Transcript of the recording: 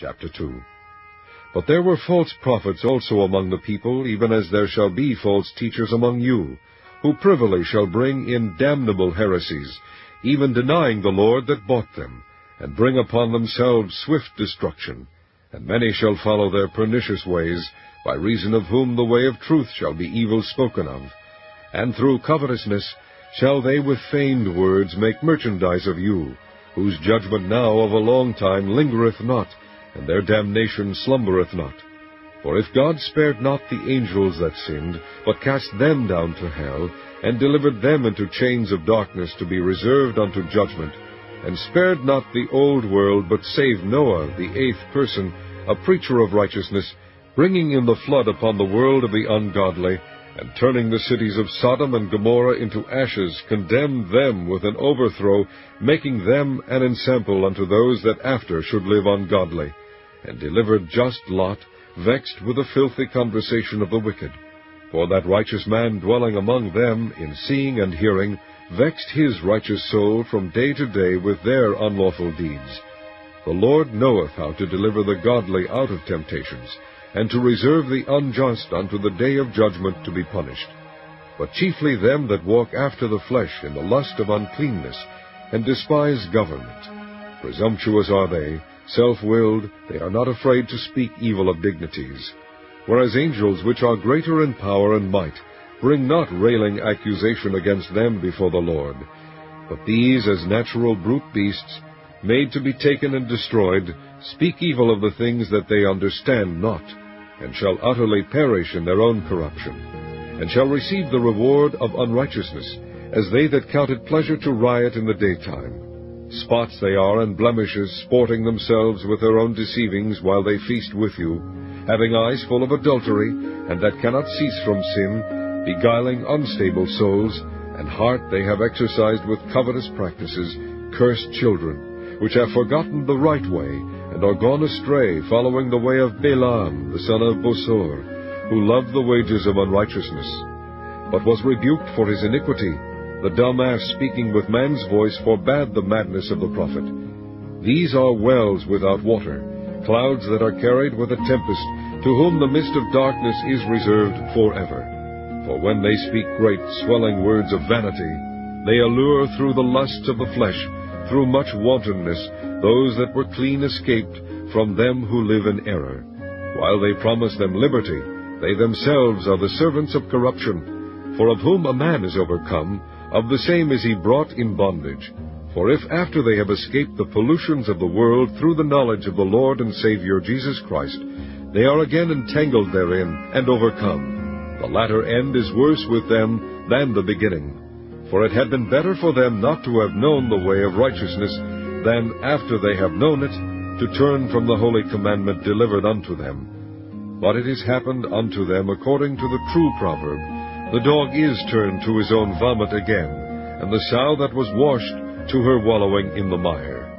Chapter 2 But there were false prophets also among the people, even as there shall be false teachers among you, who privily shall bring in damnable heresies, even denying the Lord that bought them, and bring upon themselves swift destruction. And many shall follow their pernicious ways, by reason of whom the way of truth shall be evil spoken of. And through covetousness shall they with feigned words make merchandise of you, whose judgment now of a long time lingereth not, and their damnation slumbereth not. For if God spared not the angels that sinned, but cast them down to hell, and delivered them into chains of darkness to be reserved unto judgment, and spared not the old world, but saved Noah, the eighth person, a preacher of righteousness, bringing in the flood upon the world of the ungodly, and turning the cities of Sodom and Gomorrah into ashes, condemned them with an overthrow, making them an ensample unto those that after should live ungodly, and delivered just Lot, vexed with the filthy conversation of the wicked. For that righteous man dwelling among them, in seeing and hearing, vexed his righteous soul from day to day with their unlawful deeds. The Lord knoweth how to deliver the godly out of temptations, and to reserve the unjust unto the day of judgment to be punished. But chiefly them that walk after the flesh in the lust of uncleanness, and despise government. Presumptuous are they, self-willed, they are not afraid to speak evil of dignities. Whereas angels which are greater in power and might, bring not railing accusation against them before the Lord. But these, as natural brute beasts, made to be taken and destroyed, speak evil of the things that they understand not, and shall utterly perish in their own corruption, and shall receive the reward of unrighteousness, as they that count it pleasure to riot in the daytime. Spots they are and blemishes, sporting themselves with their own deceivings while they feast with you, having eyes full of adultery, and that cannot cease from sin, beguiling unstable souls, and heart they have exercised with covetous practices, cursed children, which have forgotten the right way, and are gone astray, following the way of Balaam, the son of Bosor, who loved the wages of unrighteousness, but was rebuked for his iniquity. The dumb ass speaking with man's voice forbade the madness of the prophet. These are wells without water, clouds that are carried with a tempest, to whom the mist of darkness is reserved forever. For when they speak great swelling words of vanity, they allure through the lusts of the flesh, through much wantonness, those that were clean escaped from them who live in error. While they promise them liberty, they themselves are the servants of corruption. For of whom a man is overcome, of the same is he brought in bondage. For if after they have escaped the pollutions of the world through the knowledge of the Lord and Savior Jesus Christ, they are again entangled therein and overcome, the latter end is worse with them than the beginning. For it had been better for them not to have known the way of righteousness than after they have known it to turn from the holy commandment delivered unto them. But it is happened unto them according to the true proverb, The dog is turned to his own vomit again, and the sow that was washed to her wallowing in the mire.